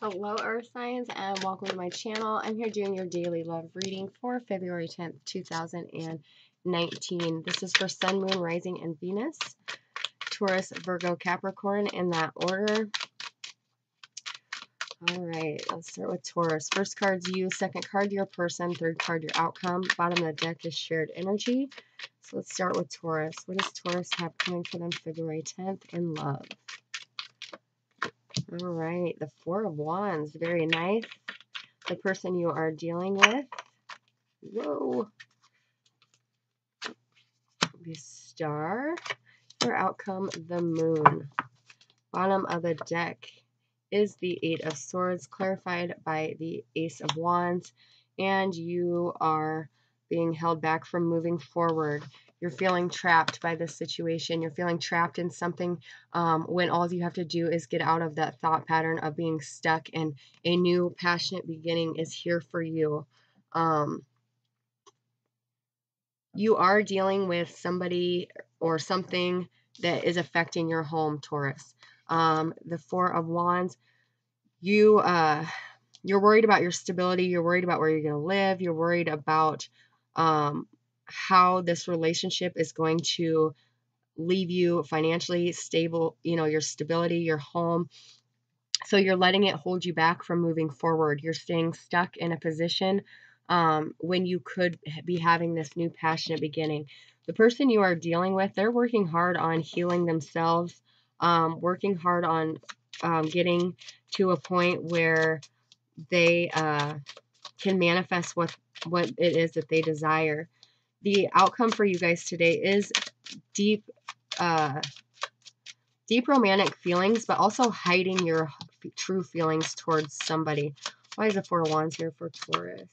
Hello Earth Signs and welcome to my channel. I'm here doing your daily love reading for February 10th, 2019. This is for Sun, Moon, Rising, and Venus. Taurus, Virgo, Capricorn in that order. All right, let's start with Taurus. First card's you, second card your person, third card your outcome. Bottom of the deck is shared energy. So let's start with Taurus. What does Taurus have coming for them February 10th in love? All right, the Four of Wands, very nice. The person you are dealing with. Whoa. The Star. Your outcome, the Moon. Bottom of the deck is the Eight of Swords, clarified by the Ace of Wands. And you are being held back from moving forward you're feeling trapped by this situation, you're feeling trapped in something um, when all you have to do is get out of that thought pattern of being stuck, and a new passionate beginning is here for you. Um, you are dealing with somebody or something that is affecting your home, Taurus. Um, the Four of Wands, you uh, you're worried about your stability. You're worried about where you're going to live. You're worried about um, how this relationship is going to leave you financially stable, you know, your stability, your home. So you're letting it hold you back from moving forward. You're staying stuck in a position um, when you could be having this new passionate beginning. The person you are dealing with, they're working hard on healing themselves, um, working hard on um, getting to a point where they uh, can manifest what what it is that they desire the outcome for you guys today is deep, uh, deep romantic feelings, but also hiding your true feelings towards somebody. Why is the Four of Wands here for Taurus?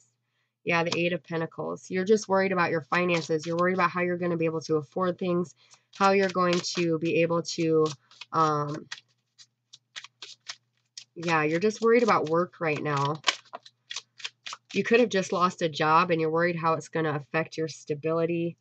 Yeah, the Eight of Pentacles. You're just worried about your finances. You're worried about how you're going to be able to afford things, how you're going to be able to, um, yeah, you're just worried about work right now. You could have just lost a job and you're worried how it's going to affect your stability.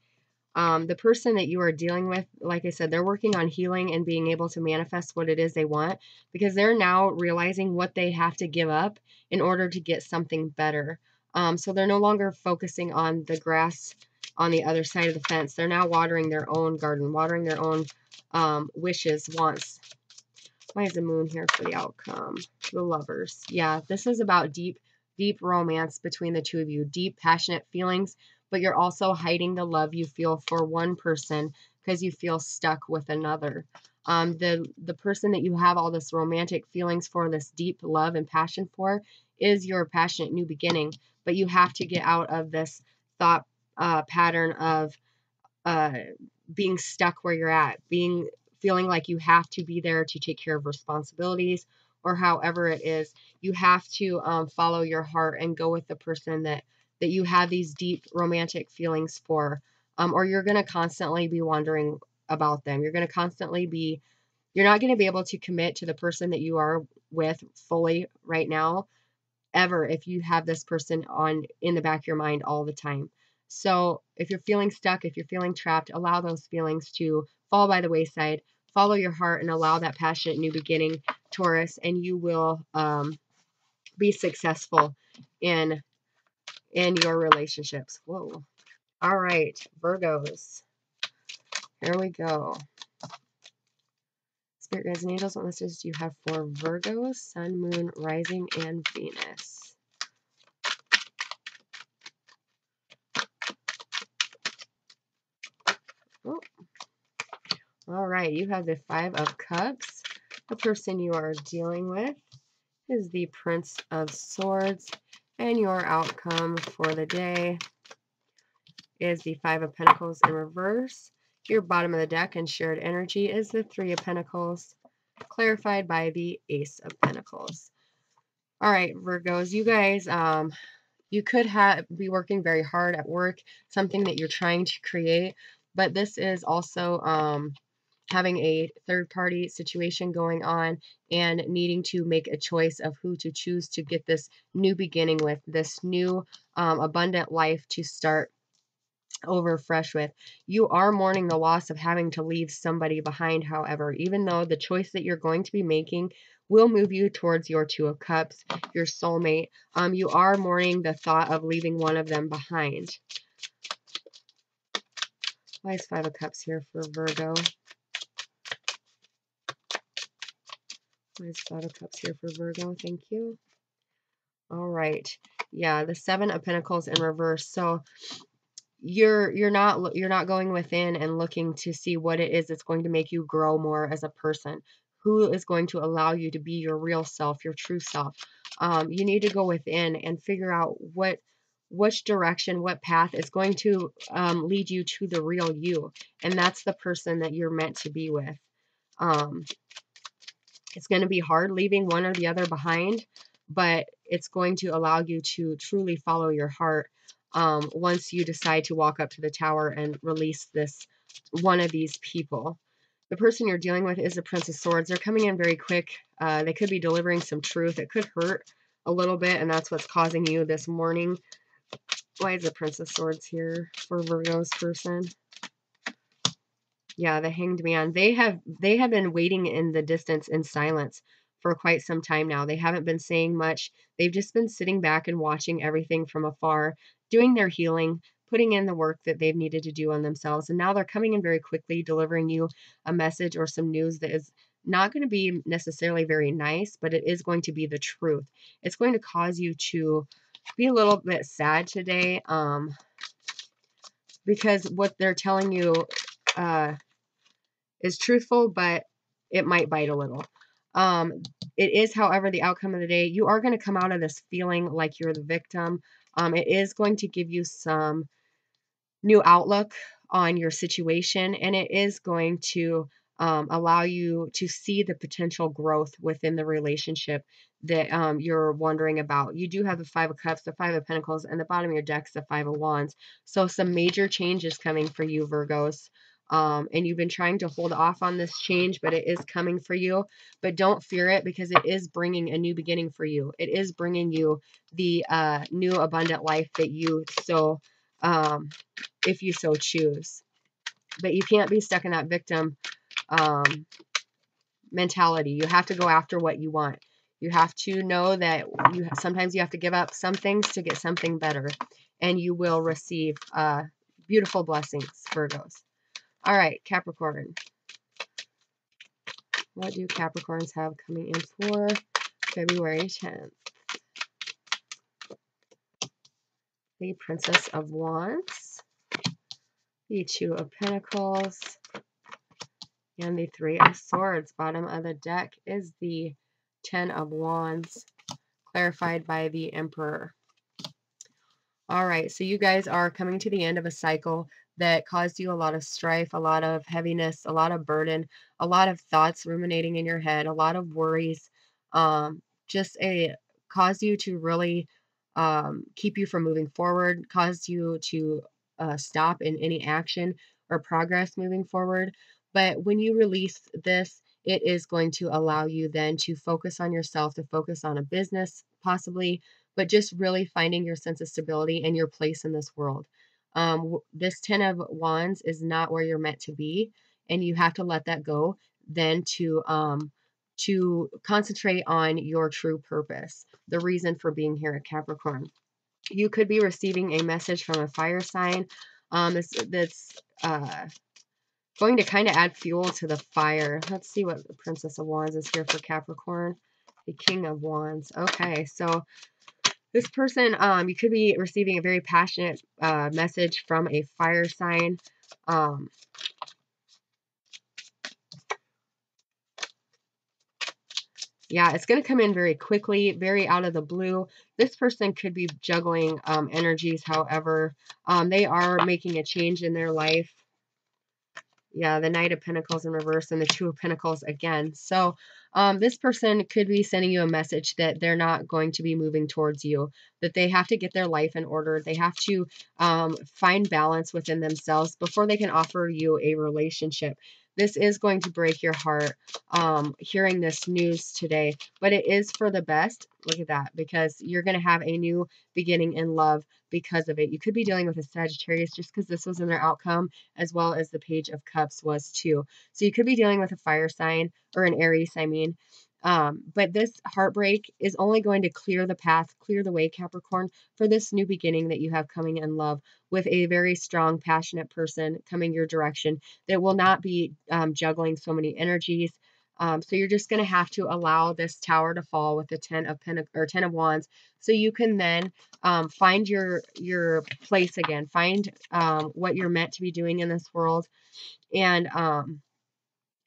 Um, the person that you are dealing with, like I said, they're working on healing and being able to manifest what it is they want because they're now realizing what they have to give up in order to get something better. Um, so they're no longer focusing on the grass on the other side of the fence. They're now watering their own garden, watering their own um, wishes, wants. Why is the moon here for the outcome? The lovers. Yeah, this is about deep deep romance between the two of you, deep, passionate feelings, but you're also hiding the love you feel for one person because you feel stuck with another. Um, the the person that you have all this romantic feelings for, this deep love and passion for, is your passionate new beginning. But you have to get out of this thought uh, pattern of uh, being stuck where you're at, being feeling like you have to be there to take care of responsibilities or however it is, you have to um, follow your heart and go with the person that that you have these deep romantic feelings for, um, or you're going to constantly be wondering about them. You're going to constantly be, you're not going to be able to commit to the person that you are with fully right now, ever if you have this person on in the back of your mind all the time. So if you're feeling stuck, if you're feeling trapped, allow those feelings to fall by the wayside follow your heart and allow that passionate new beginning, Taurus, and you will um, be successful in in your relationships. Whoa. All right, Virgos. Here we go. Spirit guides and angels, what messages do you have for Virgos, Sun, Moon, Rising, and Venus? All right, you have the Five of Cups. The person you are dealing with is the Prince of Swords. And your outcome for the day is the Five of Pentacles in reverse. Your bottom of the deck and shared energy is the Three of Pentacles, clarified by the Ace of Pentacles. All right, Virgos, you guys, um, you could have be working very hard at work, something that you're trying to create, but this is also um, having a third party situation going on and needing to make a choice of who to choose to get this new beginning with, this new um, abundant life to start over fresh with. You are mourning the loss of having to leave somebody behind, however, even though the choice that you're going to be making will move you towards your Two of Cups, your soulmate. Um, you are mourning the thought of leaving one of them behind. Why is Five of Cups here for Virgo? Is Five of Cups here for Virgo? Thank you. All right. Yeah, the Seven of Pentacles in reverse. So you're you're not you're not going within and looking to see what it is that's going to make you grow more as a person who is going to allow you to be your real self your true self um, you need to go within and figure out what which direction what path is going to um, lead you to the real you and that's the person that you're meant to be with um, it's going to be hard leaving one or the other behind but it's going to allow you to truly follow your heart um, once you decide to walk up to the tower and release this one of these people. The person you're dealing with is the Prince of Swords. They're coming in very quick. Uh, they could be delivering some truth. It could hurt a little bit, and that's what's causing you this mourning. Why is the Prince of Swords here for Virgo's person? Yeah, the Hanged Man. They have they have been waiting in the distance in silence for quite some time now. They haven't been saying much. They've just been sitting back and watching everything from afar doing their healing, putting in the work that they've needed to do on themselves. And now they're coming in very quickly, delivering you a message or some news that is not going to be necessarily very nice, but it is going to be the truth. It's going to cause you to be a little bit sad today um, because what they're telling you uh, is truthful, but it might bite a little. Um, it is, however, the outcome of the day. You are going to come out of this feeling like you're the victim. Um, it is going to give you some new outlook on your situation, and it is going to um, allow you to see the potential growth within the relationship that um, you're wondering about. You do have the Five of Cups, the Five of Pentacles, and the bottom of your deck is the Five of Wands. So some major changes coming for you, Virgos. Um, and you've been trying to hold off on this change, but it is coming for you. But don't fear it because it is bringing a new beginning for you. It is bringing you the uh, new abundant life that you so, um, if you so choose. But you can't be stuck in that victim um, mentality. You have to go after what you want. You have to know that you sometimes you have to give up some things to get something better, and you will receive uh, beautiful blessings, Virgos. All right, Capricorn. What do Capricorns have coming in for February 10th? The Princess of Wands, the Two of Pentacles, and the Three of Swords. Bottom of the deck is the Ten of Wands, clarified by the Emperor. All right, so you guys are coming to the end of a cycle that caused you a lot of strife, a lot of heaviness, a lot of burden, a lot of thoughts ruminating in your head, a lot of worries, um, just a caused you to really um, keep you from moving forward, caused you to uh, stop in any action or progress moving forward. But when you release this, it is going to allow you then to focus on yourself, to focus on a business, possibly, but just really finding your sense of stability and your place in this world. Um, this Ten of Wands is not where you're meant to be, and you have to let that go then to um, to concentrate on your true purpose, the reason for being here at Capricorn. You could be receiving a message from a fire sign um, that's, that's uh, going to kind of add fuel to the fire. Let's see what the Princess of Wands is here for Capricorn. The King of Wands. Okay, so this person, um, you could be receiving a very passionate uh, message from a fire sign. Um, yeah, it's going to come in very quickly, very out of the blue. This person could be juggling um, energies, however. Um, they are making a change in their life. Yeah, the Knight of Pentacles in reverse and the Two of Pentacles again. So um, this person could be sending you a message that they're not going to be moving towards you, that they have to get their life in order. They have to um, find balance within themselves before they can offer you a relationship. This is going to break your heart um, hearing this news today, but it is for the best. Look at that, because you're going to have a new beginning in love because of it. You could be dealing with a Sagittarius just because this was in their outcome, as well as the Page of Cups was too. So you could be dealing with a fire sign, or an Aries, I mean. Um, but this heartbreak is only going to clear the path, clear the way, Capricorn, for this new beginning that you have coming in love with a very strong, passionate person coming your direction that will not be um, juggling so many energies. Um, so you're just going to have to allow this tower to fall with the ten of Pentac- or ten of Wands, so you can then um, find your your place again, find um, what you're meant to be doing in this world, and um,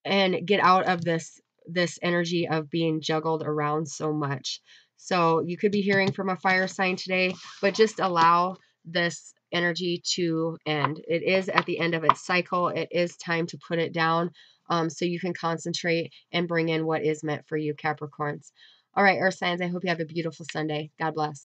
and get out of this this energy of being juggled around so much. So you could be hearing from a fire sign today, but just allow this energy to end. It is at the end of its cycle. It is time to put it down um, so you can concentrate and bring in what is meant for you, Capricorns. All right, Earth signs, I hope you have a beautiful Sunday. God bless.